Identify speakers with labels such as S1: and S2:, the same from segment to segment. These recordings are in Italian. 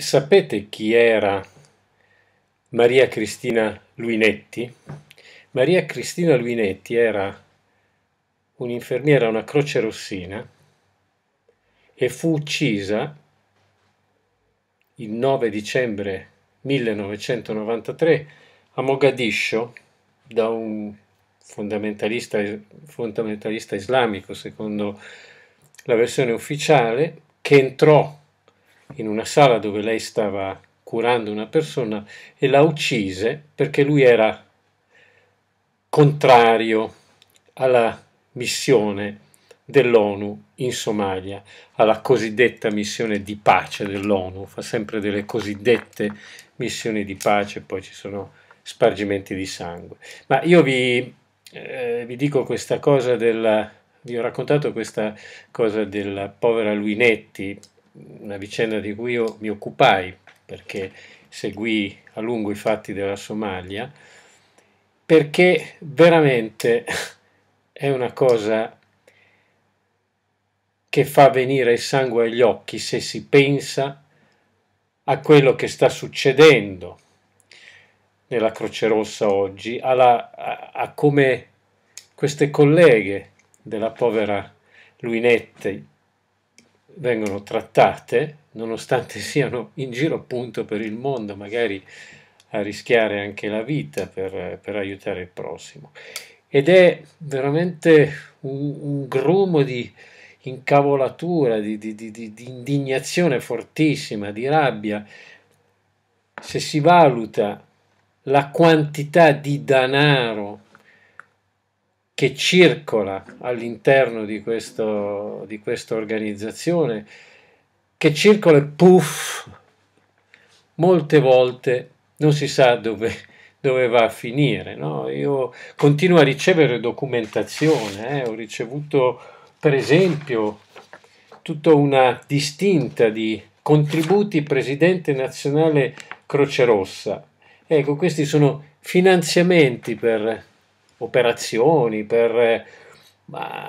S1: Sapete chi era Maria Cristina Luinetti? Maria Cristina Luinetti era un'infermiera, una croce rossina e fu uccisa il 9 dicembre 1993 a Mogadiscio da un fondamentalista, fondamentalista islamico, secondo la versione ufficiale, che entrò in una sala dove lei stava curando una persona e la uccise perché lui era contrario alla missione dell'ONU in Somalia, alla cosiddetta missione di pace dell'ONU, fa sempre delle cosiddette missioni di pace, poi ci sono spargimenti di sangue. Ma io vi, eh, vi dico questa cosa della, vi ho raccontato questa cosa della povera Luinetti, una vicenda di cui io mi occupai perché seguì a lungo i fatti della Somalia, perché veramente è una cosa che fa venire il sangue agli occhi se si pensa a quello che sta succedendo nella Croce Rossa oggi, alla, a, a come queste colleghe della povera Luinetti vengono trattate, nonostante siano in giro appunto per il mondo, magari a rischiare anche la vita per, per aiutare il prossimo. Ed è veramente un, un grumo di incavolatura, di, di, di, di indignazione fortissima, di rabbia, se si valuta la quantità di denaro che circola all'interno di, questo, di questa organizzazione, che circola e puff, molte volte non si sa dove, dove va a finire. No? Io continuo a ricevere documentazione, eh? ho ricevuto per esempio tutta una distinta di contributi Presidente Nazionale Croce Rossa. Ecco, questi sono finanziamenti per operazioni per,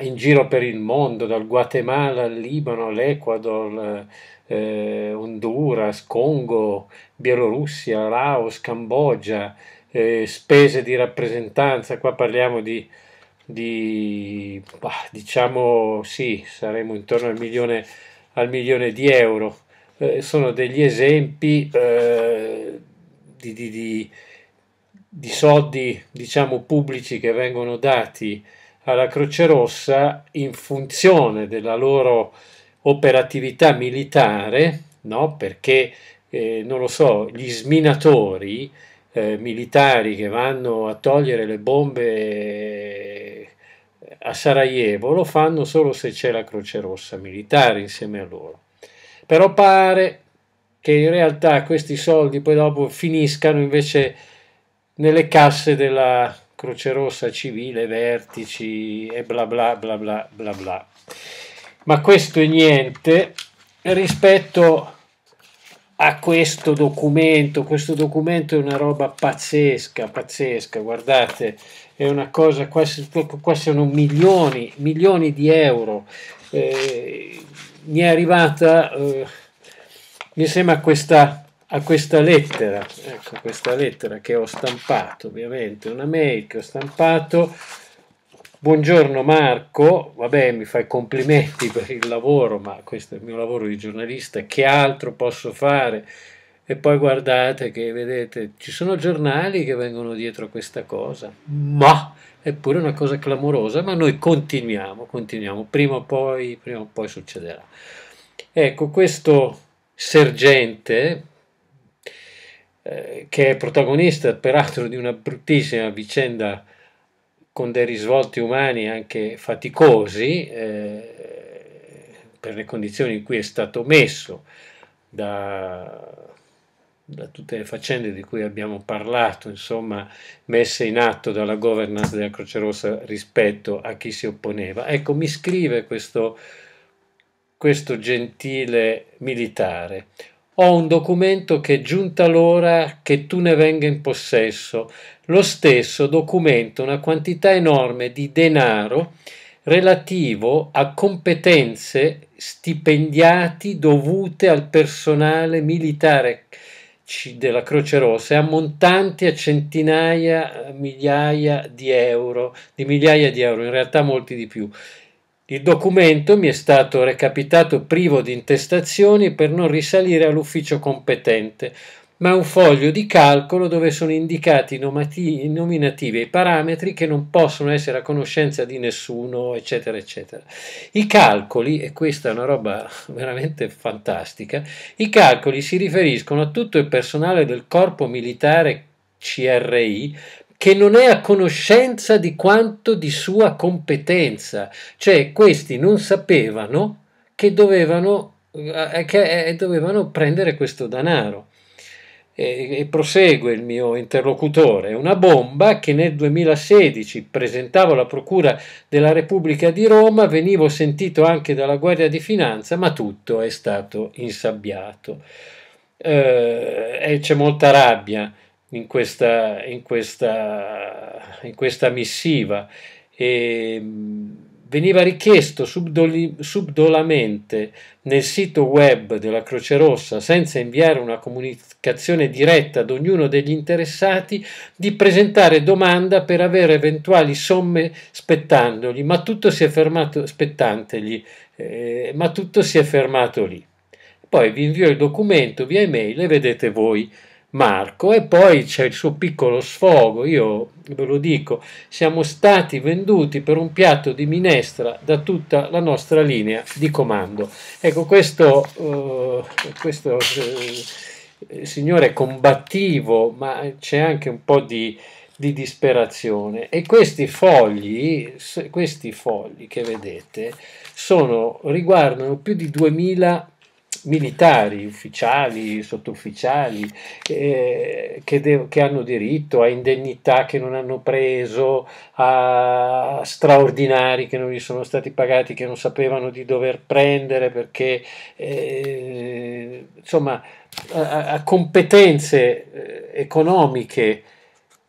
S1: in giro per il mondo, dal Guatemala al Libano, all'Ecuador, eh, Honduras, Congo, Bielorussia, Laos, Cambogia, eh, spese di rappresentanza, qua parliamo di, di bah, diciamo sì, saremo intorno al milione, al milione di euro. Eh, sono degli esempi eh, di, di, di di soldi diciamo pubblici che vengono dati alla Croce Rossa in funzione della loro operatività militare, no? perché eh, non lo so, gli sminatori eh, militari che vanno a togliere le bombe eh, a Sarajevo lo fanno solo se c'è la Croce Rossa militare insieme a loro. Però pare che in realtà questi soldi poi dopo finiscano invece nelle casse della Croce Rossa civile, vertici e bla bla bla bla bla bla. Ma questo è niente rispetto a questo documento. Questo documento è una roba pazzesca, pazzesca, guardate, è una cosa, qua, qua sono milioni, milioni di euro. Eh, mi è arrivata, eh, mi sembra questa a questa lettera, ecco questa lettera che ho stampato, ovviamente una mail che ho stampato. Buongiorno Marco, vabbè mi fai complimenti per il lavoro, ma questo è il mio lavoro di giornalista, che altro posso fare? E poi guardate che vedete, ci sono giornali che vengono dietro a questa cosa, ma è pure una cosa clamorosa, ma noi continuiamo, continuiamo, prima o poi, prima o poi succederà. Ecco, questo sergente, eh, che è protagonista peraltro di una bruttissima vicenda con dei risvolti umani anche faticosi eh, per le condizioni in cui è stato messo da, da tutte le faccende di cui abbiamo parlato, insomma, messe in atto dalla governance della Croce Rossa rispetto a chi si opponeva. Ecco, mi scrive questo, questo gentile militare. Ho un documento che è giunta l'ora che tu ne venga in possesso. Lo stesso documento una quantità enorme di denaro relativo a competenze stipendiati dovute al personale militare della Croce Rossa, ammontanti a centinaia, migliaia di euro, di migliaia di euro, in realtà molti di più. Il documento mi è stato recapitato privo di intestazioni per non risalire all'ufficio competente, ma è un foglio di calcolo dove sono indicati i nominativi e i parametri che non possono essere a conoscenza di nessuno, eccetera, eccetera. I calcoli, e questa è una roba veramente fantastica, i calcoli si riferiscono a tutto il personale del corpo militare CRI che non è a conoscenza di quanto di sua competenza, cioè questi non sapevano che dovevano, eh, che eh, dovevano prendere questo denaro. E, e, prosegue il mio interlocutore, una bomba che nel 2016 presentavo alla Procura della Repubblica di Roma, venivo sentito anche dalla Guardia di Finanza, ma tutto è stato insabbiato. Eh, e c'è molta rabbia in questa, in questa, in questa missiva. E, veniva richiesto subdoli, subdolamente nel sito web della Croce Rossa, senza inviare una comunicazione diretta ad ognuno degli interessati, di presentare domanda per avere eventuali somme spettandogli, ma tutto si è fermato, eh, ma tutto si è fermato lì. Poi vi invio il documento via email e vedete voi Marco e poi c'è il suo piccolo sfogo, io ve lo dico, siamo stati venduti per un piatto di minestra da tutta la nostra linea di comando. Ecco, questo, uh, questo uh, signore combattivo, ma c'è anche un po' di, di disperazione e questi fogli, questi fogli che vedete sono, riguardano più di 2000 militari, ufficiali, sottufficiali, eh, che, de- che, hanno diritto a indennità che non hanno preso, a straordinari che non gli sono stati pagati, che non sapevano di dover prendere perché, eh, insomma, a, a competenze eh, economiche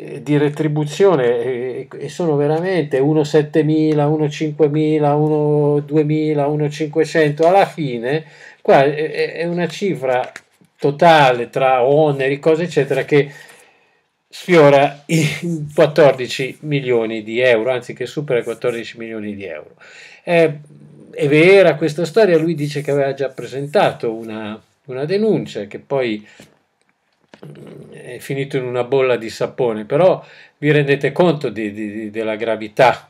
S1: eh, di retribuzione eh, e sono veramente 1 7000, 1 5000, 1 2000, 1 500 alla fine Qua è una cifra totale tra oneri, cose eccetera, che sfiora i 14 milioni di euro, anzi che supera i 14 milioni di euro. È, è vera questa storia, lui dice che aveva già presentato una, una denuncia che poi mm, è finito in una bolla di sapone, però vi rendete conto di, di, della gravità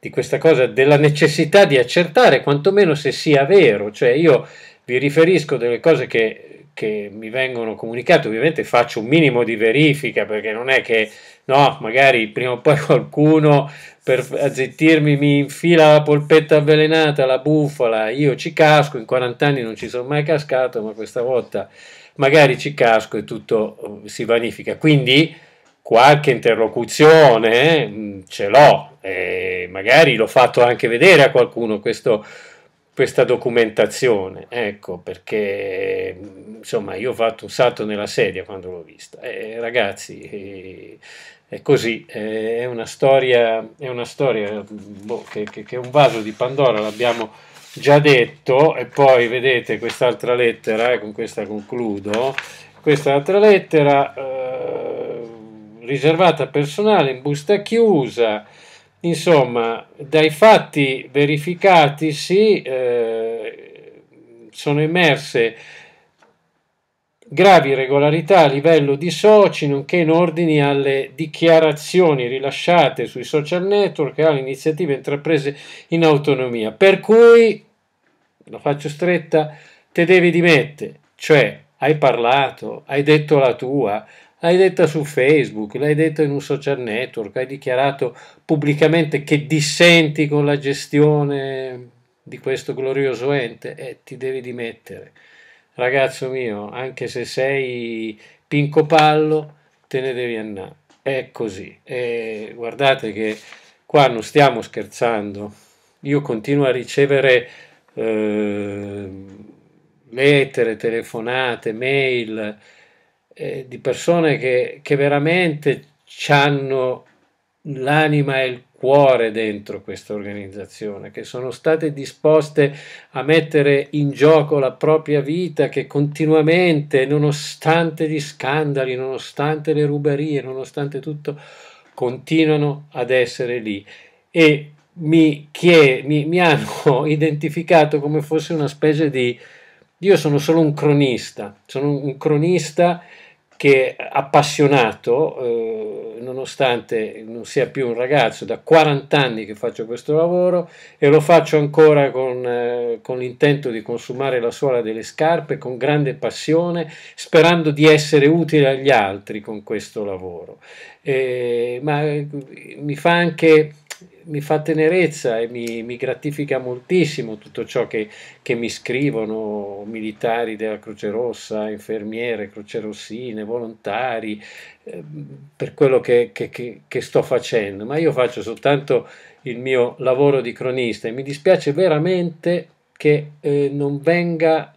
S1: di questa cosa, della necessità di accertare quantomeno se sia vero, cioè io vi riferisco delle cose che, che mi vengono comunicate, ovviamente faccio un minimo di verifica perché non è che no, magari prima o poi qualcuno per azzittirmi mi infila la polpetta avvelenata, la bufala, io ci casco, in 40 anni non ci sono mai cascato, ma questa volta magari ci casco e tutto eh, si vanifica. Quindi qualche interlocuzione eh, ce l'ho, e magari l'ho fatto anche vedere a qualcuno questo questa documentazione, ecco perché insomma io ho fatto un salto nella sedia quando l'ho vista. Eh, ragazzi, eh, è così, eh, è una storia, è una storia boh, che, che, che, è un vaso di Pandora, l'abbiamo già detto, e poi vedete quest'altra lettera, e con questa concludo, quest'altra lettera eh, riservata personale in busta chiusa, Insomma, dai fatti verificati sì, eh, sono emerse gravi irregolarità a livello di soci, nonché in ordine alle dichiarazioni rilasciate sui social network e alle iniziative intraprese in autonomia. Per cui, lo faccio stretta, te devi dimettere, cioè hai parlato, hai detto la tua, L'hai detta su Facebook, l'hai detta in un social network, hai dichiarato pubblicamente che dissenti con la gestione di questo glorioso ente e ti devi dimettere. Ragazzo mio, anche se sei Pinco Pallo, te ne devi andare. È così. E guardate che qua non stiamo scherzando. Io continuo a ricevere eh, lettere, telefonate, mail eh, di persone che, che veramente hanno l'anima e il cuore dentro questa organizzazione, che sono state disposte a mettere in gioco la propria vita, che continuamente, nonostante gli scandali, nonostante le ruberie, nonostante tutto, continuano ad essere lì. E mi, chie, mi, mi hanno identificato come fosse una specie di... Io sono solo un cronista, sono un cronista che appassionato, eh, nonostante non sia più un ragazzo, da 40 anni che faccio questo lavoro e lo faccio ancora con, eh, con l'intento di consumare la suola delle scarpe, con grande passione, sperando di essere utile agli altri con questo lavoro. Eh, ma mi fa anche mi fa tenerezza e mi, mi, gratifica moltissimo tutto ciò che, che, mi scrivono militari della Croce Rossa, infermiere, croce rossine, volontari, eh, per quello che, che, che, sto facendo, ma io faccio soltanto il mio lavoro di cronista e mi dispiace veramente che eh, non venga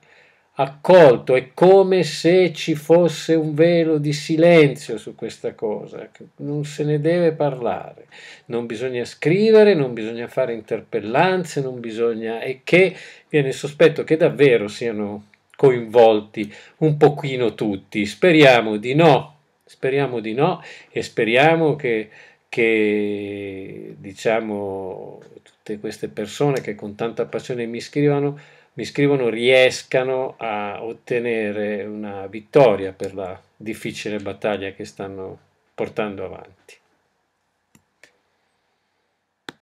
S1: accolto, è come se ci fosse un velo di silenzio su questa cosa, non se ne deve parlare, non bisogna scrivere, non bisogna fare interpellanze, non bisogna, e che viene sospetto che davvero siano coinvolti un pochino tutti, speriamo di no, speriamo di no e speriamo che, che diciamo tutte queste persone che con tanta passione mi scrivono mi scrivono riescano a ottenere una vittoria per la difficile battaglia che stanno portando avanti.